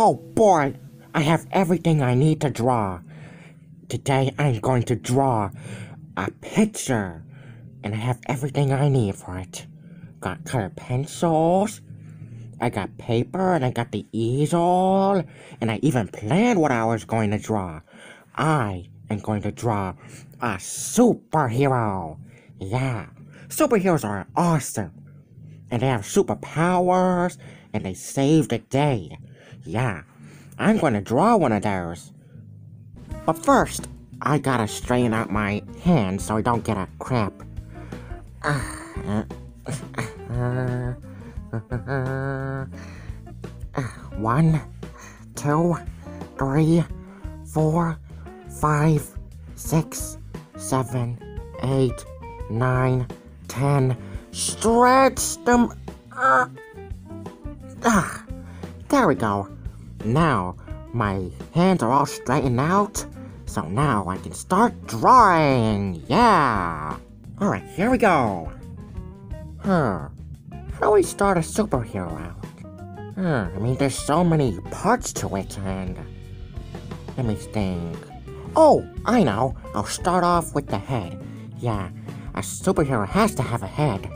Oh boy, I have everything I need to draw. Today I'm going to draw a picture, and I have everything I need for it. Got colored pencils, I got paper, and I got the easel, and I even planned what I was going to draw. I am going to draw a superhero. Yeah, superheroes are awesome, and they have superpowers, and they save the day. Yeah, I'm going to draw one of those. But first, I gotta straighten out my hands so I don't get a cramp. One, two, three, four, five, six, seven, eight, nine, ten. Stretch them. Uh, there we go. Now, my hands are all straightened out, so now I can start drawing. Yeah. Alright, here we go. Huh. How do we start a superhero out? Huh, I mean, there's so many parts to it, and... Let me think. Oh, I know. I'll start off with the head. Yeah, a superhero has to have a head.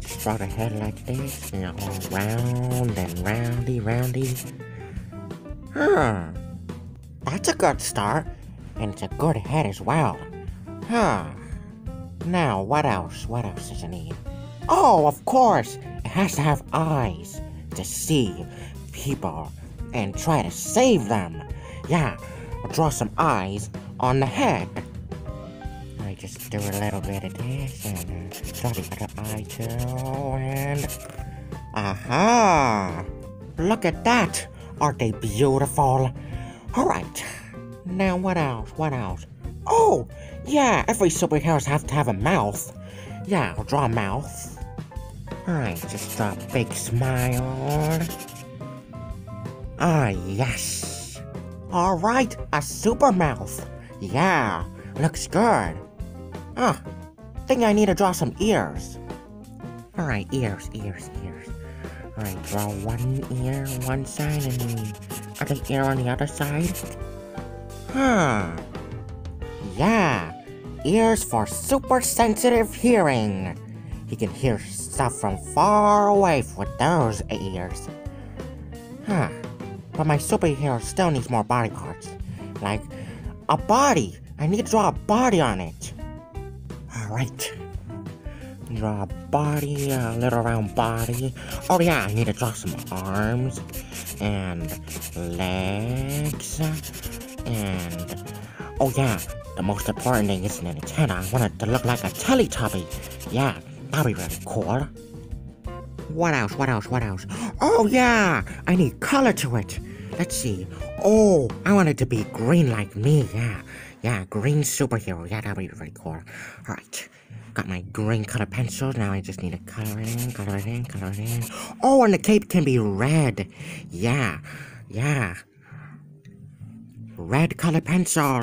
Just draw the head like this, you know, round and roundy, roundy. Huh. That's a good start. And it's a good head as well. Huh. Now, what else? What else does it need? Oh, of course! It has to have eyes to see people and try to save them. Yeah, I'll draw some eyes on the head. I just do a little bit of this and uh, draw the other eye too, and... Aha! Look at that! Aren't they beautiful? Alright, now what else? What else? Oh! Yeah, every superheroes have to have a mouth. Yeah, I'll draw a mouth. Alright, just a big smile. Ah, yes. Alright, a super mouth. Yeah, looks good. Ah, think I need to draw some ears. Alright, ears, ears, ears. Alright, draw one ear one side and other ear on the other side. Huh. Yeah, ears for super sensitive hearing. He can hear stuff from far away with those ears. Huh. But my superhero still needs more body parts. Like, a body! I need to draw a body on it. Alright. Draw a body, a little round body. Oh yeah, I need to draw some arms and legs and oh yeah, the most important thing is an antenna. I want it to look like a Teletubby. Yeah, that'd be really cool. What else? What else? What else? Oh yeah, I need color to it. Let's see. Oh, I want it to be green like me. Yeah, yeah, green superhero. Yeah, that'd be really cool. All right. Got my green color pencil. Now I just need to color it in, color it in, color it in. Oh, and the cape can be red. Yeah, yeah. Red color pencil.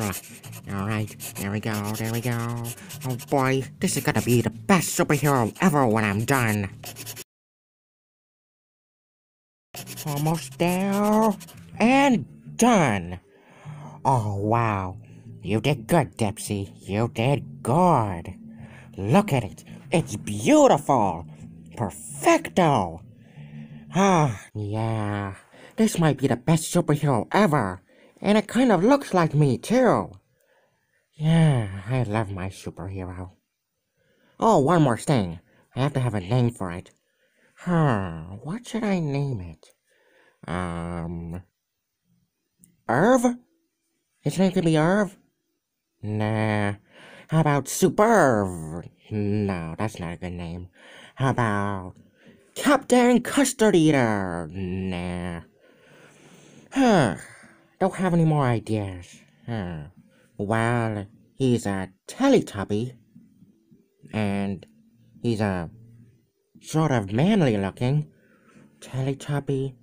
Alright, there we go, there we go. Oh boy, this is gonna be the best superhero ever when I'm done. Almost there. And done. Oh, wow. You did good, Dipsy. You did good. Look at it. It's beautiful. Perfecto. Ah, yeah. This might be the best superhero ever. And it kind of looks like me, too. Yeah, I love my superhero. Oh, one more thing. I have to have a name for it. Huh, what should I name it? Um... Irv? His name could be Irv? Nah. How about Superb? No, that's not a good name. How about Captain Custard Eater? Nah. Huh. Don't have any more ideas. Huh. Well, he's a Teletubby. And he's a sort of manly looking Teletubby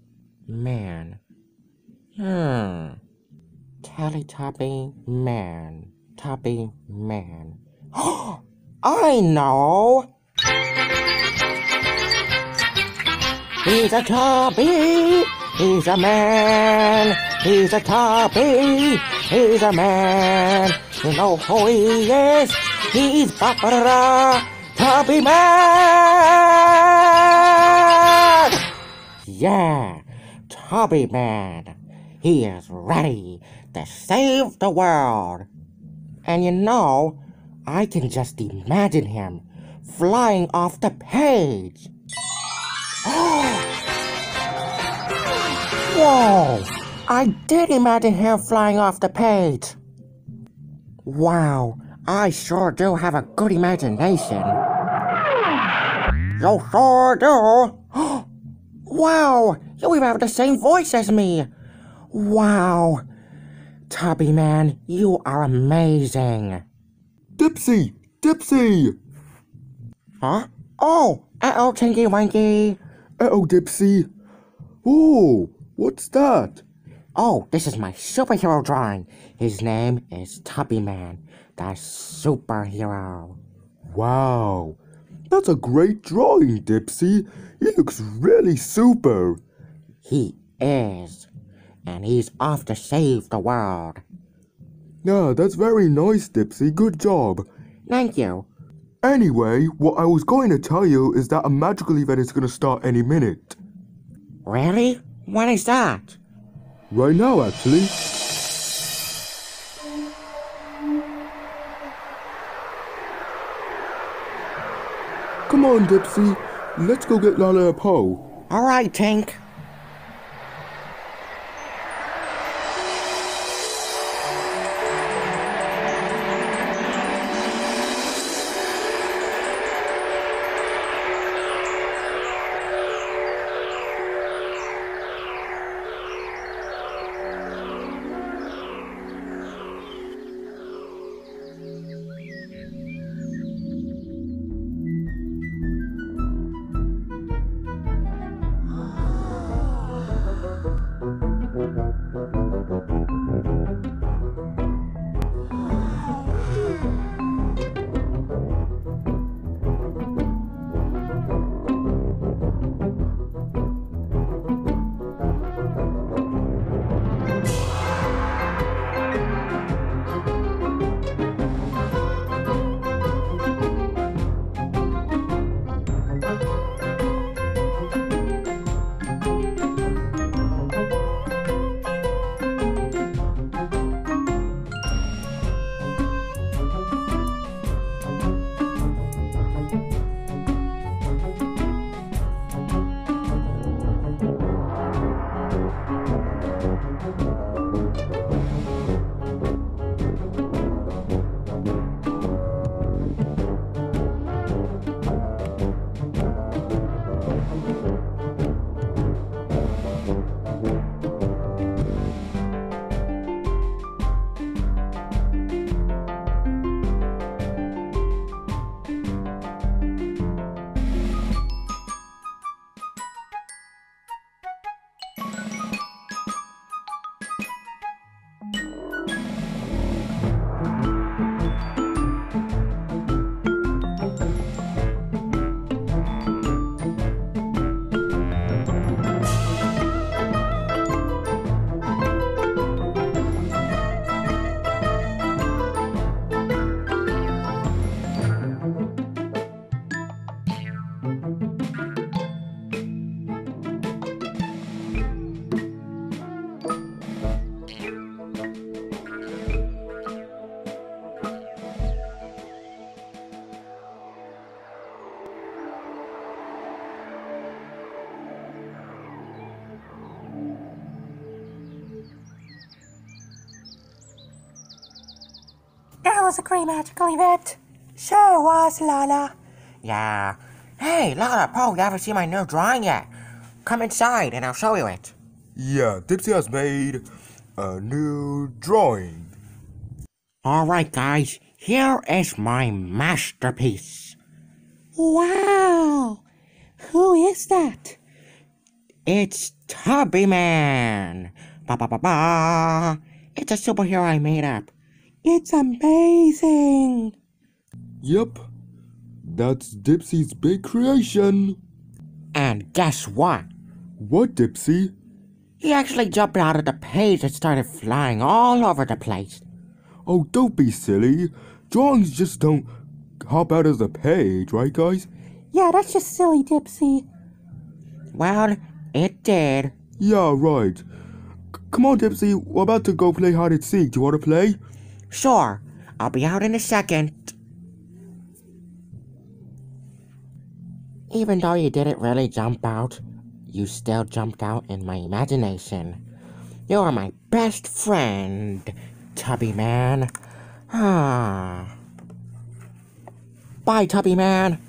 man. Hmm. Teletubby man. Tubby man. I know! He's a tubby! He's a man. He's a tubby! He's a man. You know who he is? He's Barbara Tubby Man. Yeah, Tubby Man. He is ready to save the world. And you know, I can just imagine him flying off the page. Whoa! I did imagine him flying off the page. Wow, I sure do have a good imagination. You sure do. wow, you even have the same voice as me. Wow. Tubby Man, you are amazing. Dipsy! Dipsy! Huh? Oh, uh-oh, Tinky Winky. Uh-oh, Dipsy. Oh, what's that? Oh, this is my superhero drawing. His name is Tubby Man, the superhero. Wow, that's a great drawing, Dipsy. He looks really super. He is. And he's off to save the world. Yeah, that's very nice, Dipsy. Good job. Thank you. Anyway, what I was going to tell you is that a magical event is going to start any minute. Really? When is that? Right now, actually. Come on, Dipsy. Let's go get Lala a Po. All right, Tink. That was a great magical event. Sure was, Lala. Yeah. Hey, Lala, Po, you haven't seen my new drawing yet. Come inside and I'll show you it. Yeah, Dipsy has made a new drawing. Alright, guys, here is my masterpiece. Wow. Who is that? It's Tubby Man. Ba ba ba ba. It's a superhero I made up. It's amazing. Yep, that's Dipsy's big creation. And guess what? What, Dipsy? He actually jumped out of the page and started flying all over the place. Oh, don't be silly. Drawings just don't hop out of the page, right, guys? Yeah, that's just silly, Dipsy. Well, it did. Yeah, right. C- come on, Dipsy. We're about to go play hide and seek. Do you want to play? Sure, I'll be out in a second. Even though you didn't really jump out, you still jumped out in my imagination. You're my best friend, Tubby Man. Ah. Bye, Tubby Man.